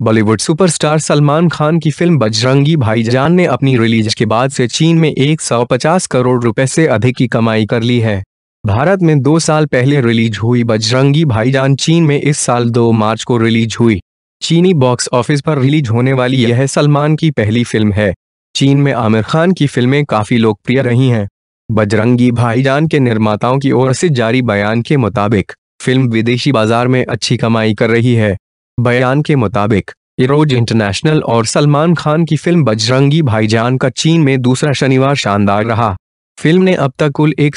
Bollywood superstar Salman Khan की film Bajrangi भाईजान ने अपनी रिलीज़ के बाद से चीन में 150 करोड़ रुपए से अधिक की कमाई कर ली है। भारत में दो साल पहले रिलीज़ हुई बजरंगी भाईजान चीन में इस साल 2 मार्च को रिलीज़ हुई। चीनी बॉक्स ऑफ़िस पर रिलीज़ होने वाली यह सलमान की पहली फ़िल्म है। चीन में आमिर खान की फ़िल्में काफ़ी लोकप्रिय रही हैं। बजरंगी भाईजान के निर्माताओं की ओर से जारी बयान के मुताबिक, फ़िल्म विदेशी बाज़ार में अच्छी कमाई कर रही है। बयान के मुताबिक, इरोज इंटरनेशनल और सलमान खान की फ़िल्म बजरंगी भाईजान का चीन में दूसरा शनिवार शानदार रहा। फ़िल्म ने अब तक कुल एक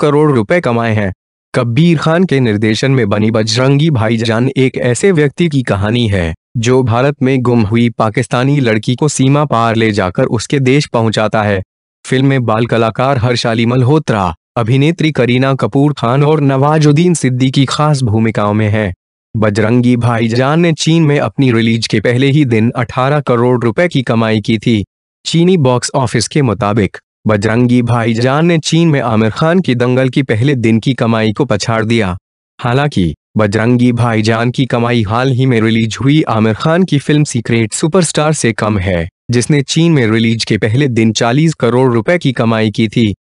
करोड़ रुपए कमाए हैं। कबीर खान के निर्देशन में बनी बजरंगी भाईजान एक ऐसे व्यक्ति की कहानी है, जो भारत में गुम हुई पाकिस्तानी लड़की को सीमा पार ले जाकर उसके देश पहुंचाता है। फ़िल्म में बाल कलाकार हर्षाली मल्होत्रा, अभिनेत्री करीना कपूर खान और नवाजुद्दीन सिद्दीकी खास भूमिकाओं में है। बजरंगी भाईजान ने चीन में अपनी रिलीज़ के पहले ही दिन 18 करोड़ रुपए की कमाई की थी। चीनी बॉक्स ऑफ़िस के मुताबिक, बजरंगी भाईजान ने चीन में आमिर खान की दंगल की पहले दिन की कमाई को पछाड़ दिया। हालाँकि, बजरंगी भाईजान की कमाई हाल ही में रिलीज़ हुई आमिर खान की फ़िल्म सीक्रेट सुपरस्टार से कम है, जिसने चीन में रिलीज़ के पहले दिन 40 करोड़ रुपए की कमाई की थी।